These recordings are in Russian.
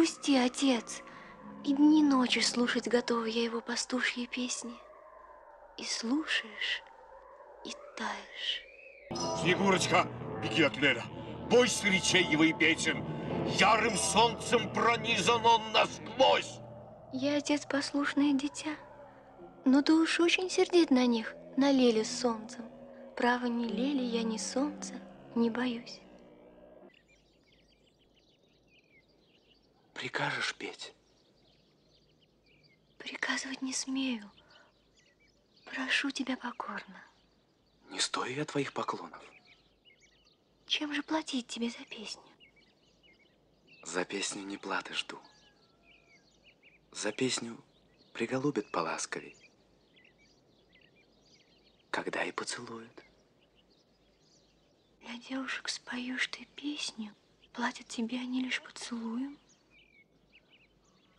Прости, отец. И дни ночи слушать готова я его пастушьи песни. И слушаешь, и таешь. Снегурочка, беги от Леля. Бойся речей его и песен. Ярым солнцем пронизан он насквозь. Я, отец, послушное дитя. Но ты уж очень сердит на них, на Леле с солнцем. Право, ни Лели я, ни солнца не боюсь. Прикажешь петь? Приказывать не смею. Прошу тебя покорно. Не стою я твоих поклонов. Чем же платить тебе за песню? За песню не платы жду. За песню приголубят поласковей. Когда и поцелуют. Для девушек споешь ты песню, платят тебе они лишь поцелуем.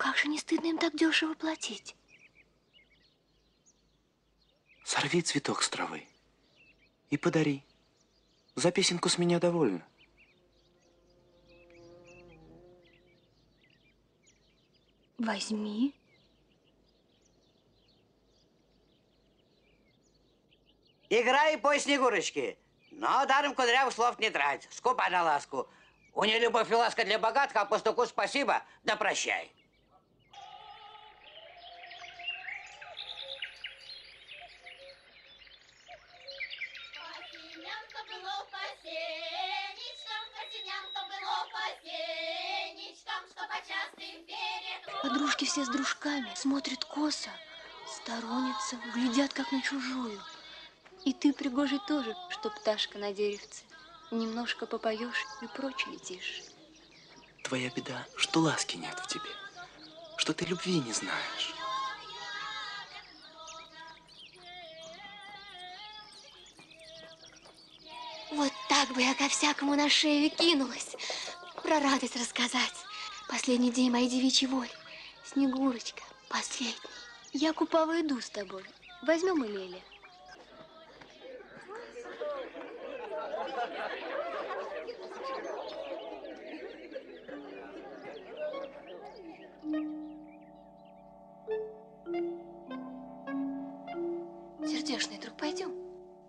Как же не стыдно им так дешево платить? Сорви цветок с травы и подари. За песенку с меня довольно. Возьми. Играй по Снегурочке, но даром кудрявых слов не трать, скупа на ласку. У нее любовь и ласка для богатых, а пастуку спасибо, да прощай. Подружки все с дружками смотрят косо, сторонятся, глядят как на чужую. И ты, пригожий, тоже, что пташка на деревце. Немножко попоешь и прочь летишь. Твоя беда, что ласки нет в тебе, что ты любви не знаешь. Вот так бы я ко всякому на шею кинулась. Про радость рассказать. Последний день моей девичьей воли. Снегурочка, последний. Я купава иду с тобой. Возьмем и Леля. Сердешный друг, пойдем.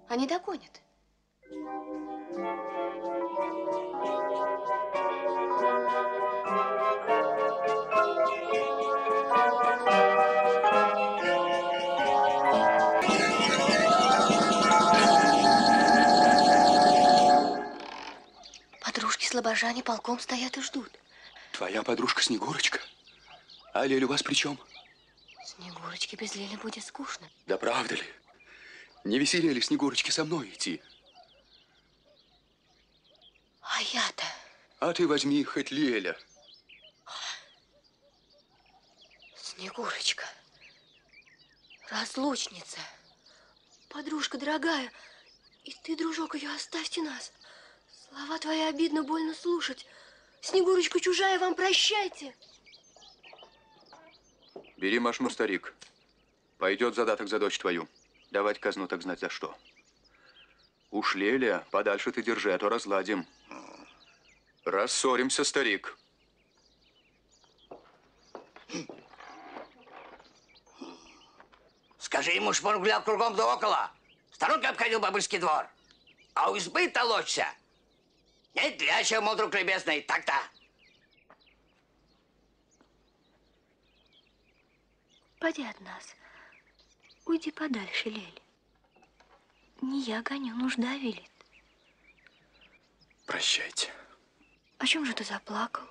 Они догонят. Слабожане полком стоят и ждут. Твоя подружка Снегурочка? А Лель у вас при чем? Снегурочке без Лели будет скучно. Да правда ли? Не веселее ли Снегурочке со мной идти? А я-то... А ты возьми хоть Леля. Снегурочка, разлучница, подружка дорогая, и ты, дружок, ее оставьте нас. Слова твои обидно, больно слушать. Снегурочка чужая, вам прощайте. Бери машину, старик. Пойдет задаток за дочь твою. Давать казну так знать за что. Уж Леля, подальше ты держи, а то разладим. Рассоримся, старик. Скажи ему, чтоб он гулял кругом да около. Сторонкой обходил бабульский двор. А у избы толочься. Нет для чего, мол, друг любезный, так-то. Поди от нас. Уйди подальше, Лель. Не я гоню, нужда велит. Прощайте. О чем же ты заплакал?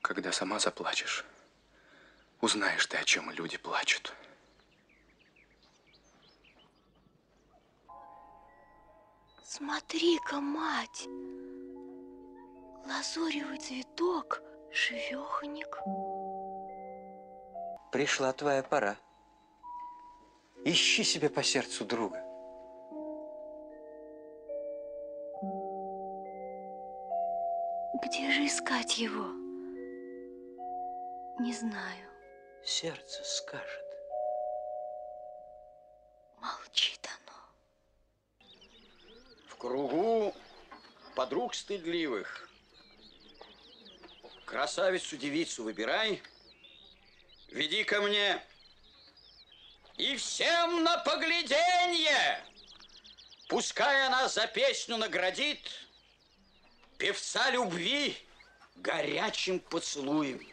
Когда сама заплачешь, узнаешь ты, о чем люди плачут. Смотри-ка, мать! Лазоревый цветок, живеханик. Пришла твоя пора. Ищи себе по сердцу друга. Где же искать его? Не знаю. Сердце скажет. Кругу подруг стыдливых. Красавицу-девицу выбирай, веди ко мне. И всем на погляденье! Пускай она за песню наградит певца любви горячим поцелуем.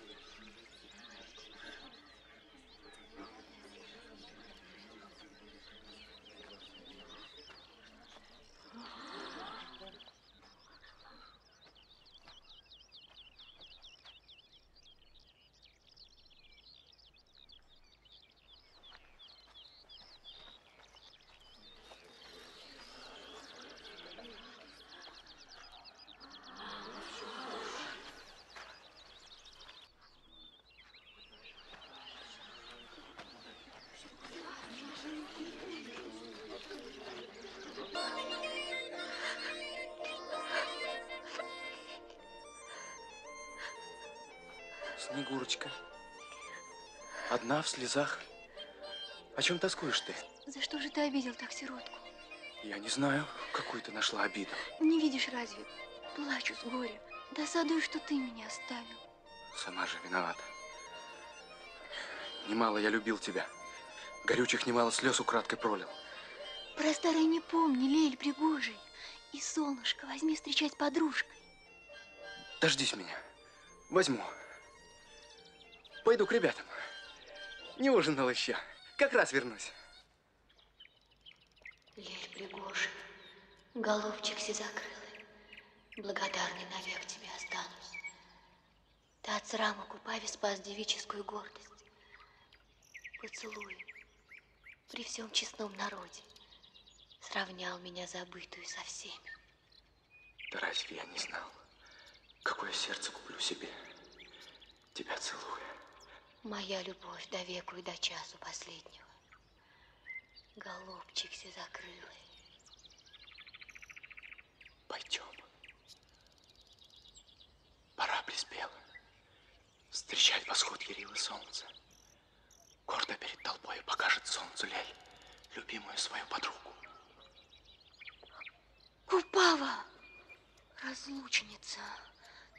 Снегурочка. Одна в слезах. О чем тоскуешь ты? За что же ты обидел так сиротку? Я не знаю, какую ты нашла обиду. Не видишь разве? Плачу с горя. Досадую, что ты меня оставил. Сама же виновата. Немало я любил тебя. Горючих немало слез украдкой пролил. Про старое не помни, Лель пригожий. И солнышко возьми встречать подружкой. Дождись меня. Возьму. Пойду к ребятам. Не ужинал еще. Как раз вернусь. Лель пригожий, голубчик закрылый, благодарный навек тебе останусь. Ты от срама купави спас девическую гордость. Поцелуй при всем честном народе сравнял меня забытую со всеми. Да разве я не знал, какое сердце куплю себе, тебя целуя? Моя любовь до веку и до часу последнего. Голубчик закрылый. Пойдем. Пора приспела. Встречать восход Ярилы солнца. Гордо перед толпой покажет солнцу Лель, любимую свою подругу. Купава! Разлучница.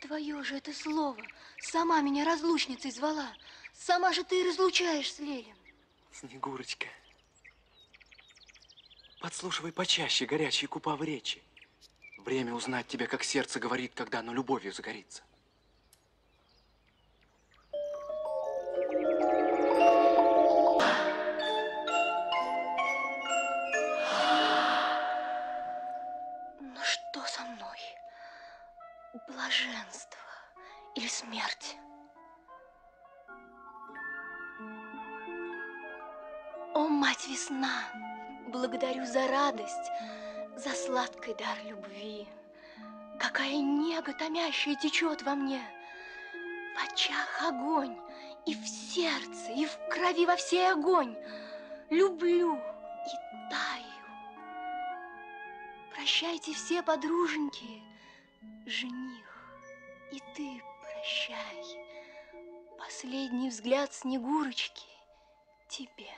Твое же это слово. Сама меня разлучницей звала. Сама же ты и разлучаешь с Лелем. Снегурочка, подслушивай почаще горячие купавы речи. Время узнать тебя, как сердце говорит, когда оно любовью загорится. Ну что со мной? Блаженство или смерть? Мать весна, благодарю за радость, за сладкий дар любви. Какая нега томящая течет во мне. В очах огонь, и в сердце, и в крови во всей огонь. Люблю и таю. Прощайте все подруженьки, жених, и ты прощай. Последний взгляд Снегурочки тебе.